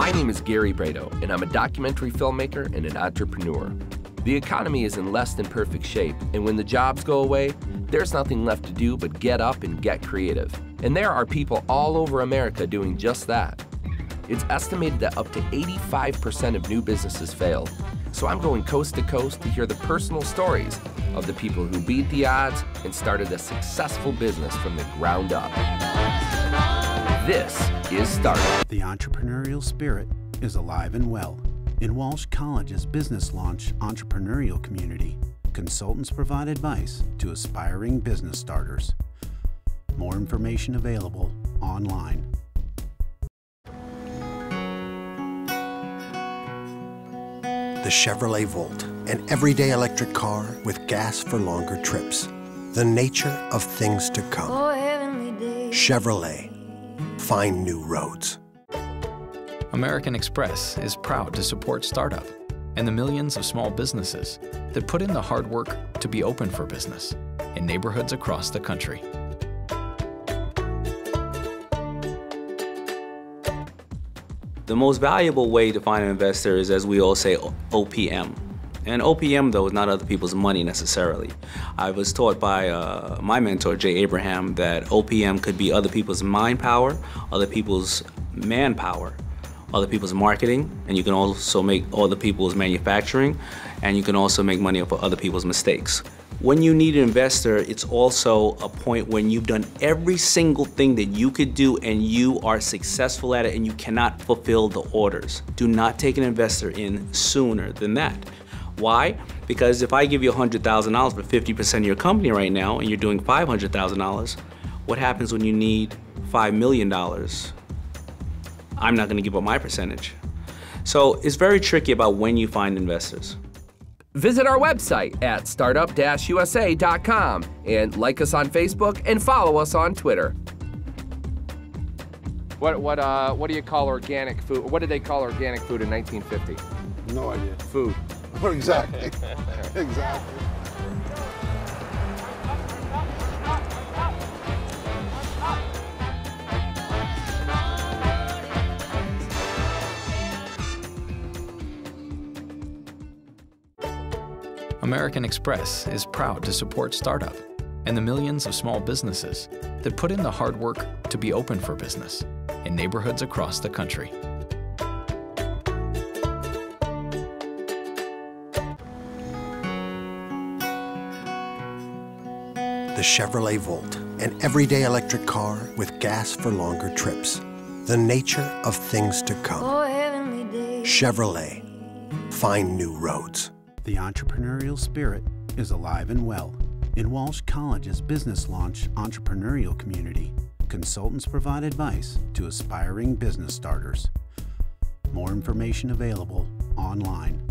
My name is Gary Bredow, and I'm a documentary filmmaker and an entrepreneur. The economy is in less than perfect shape, and when the jobs go away, there's nothing left to do but get up and get creative. And there are people all over America doing just that. It's estimated that up to 85% of new businesses fail. So I'm going coast to coast to hear the personal stories of the people who beat the odds and started a successful business from the ground up. This is Startup. The entrepreneurial spirit is alive and well. In Walsh College's business launch entrepreneurial community, consultants provide advice to aspiring business starters. More information available online. The Chevrolet Volt, an everyday electric car with gas for longer trips. The nature of things to come. Oh, Chevrolet. Find new roads. American Express is proud to support startup and the millions of small businesses that put in the hard work to be open for business in neighborhoods across the country. The most valuable way to find an investor is, as we all say, OPM. And OPM, though, is not other people's money necessarily. I was taught by uh, my mentor, Jay Abraham, that OPM could be other people's mind power, other people's manpower, other people's marketing, and you can also make other people's manufacturing, and you can also make money off of other people's mistakes. When you need an investor, it's also a point when you've done every single thing that you could do and you are successful at it and you cannot fulfill the orders. Do not take an investor in sooner than that. Why? Because if I give you $100,000 for 50% of your company right now and you're doing $500,000, what happens when you need $5 million? I'm not gonna give up my percentage. So it's very tricky about when you find investors. Visit our website at startup-usa.com and like us on Facebook and follow us on Twitter. What what uh what do you call organic food? What did they call organic food in 1950? No idea. Food. exactly. exactly. American Express is proud to support startup and the millions of small businesses that put in the hard work to be open for business in neighborhoods across the country. The Chevrolet Volt, an everyday electric car with gas for longer trips. The nature of things to come. Oh, Chevrolet. Find new roads. The entrepreneurial spirit is alive and well. In Walsh College's business launch entrepreneurial community, consultants provide advice to aspiring business starters. More information available online.